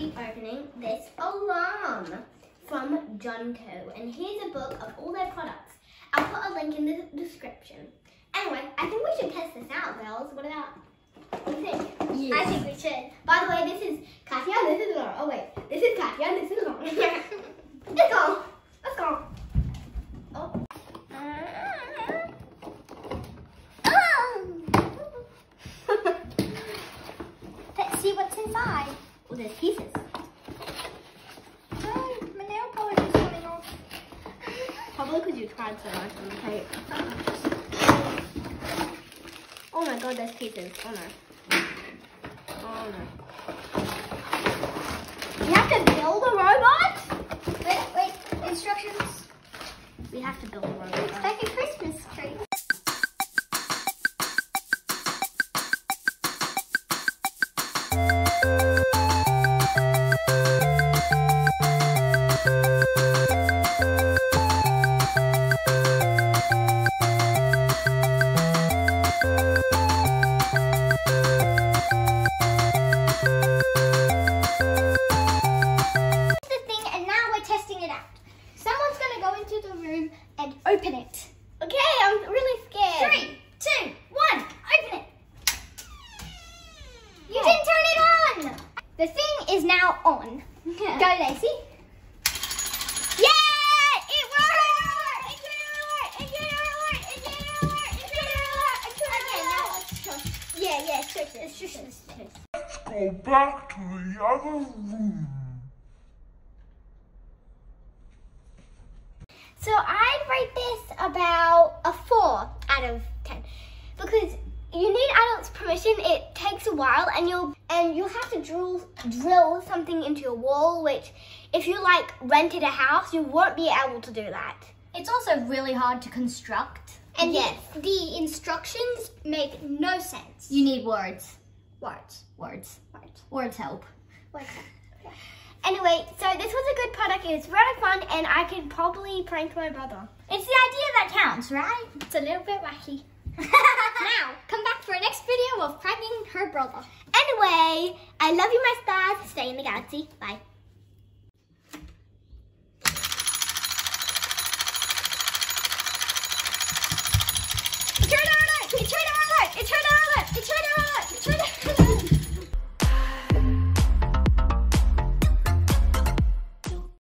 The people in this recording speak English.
be opening this alarm from Johnco. And here's a book of all their products. I'll put a link in the description. Anyway, I think we should test this out, girls. What about, you think? Yeah. I think we should. By the way, this is Katya, this is Laura. Oh wait, this is Katya, this is Laura. Let's go. Let's go. Oh. Let's see what's inside. Oh, there's pieces. Oh, my nail polish is coming off. Probably because you tried so much on the tape. Oh my god, there's pieces. Oh no. Oh no. Didn't Okay, now let's try. Yeah, yeah, shush it, shush it, shush it. Let's go back to the other room. So I'd rate this about a four out of ten. Because you need adults' permission. It takes a while, and you'll and you'll have to drill drill something into your wall. Which, if you like rented a house, you won't be able to do that. It's also really hard to construct. And Yes. the, the instructions make no sense. You need words. Words. Words. Words. Words help. Like Anyway, so this was a good product. It was very fun, and I could probably prank my brother. It's the idea that counts, right? It's a little bit wacky. now, come back for our next video of pranking her brother. Anyway, I love you, my stars. Stay in the galaxy. Bye.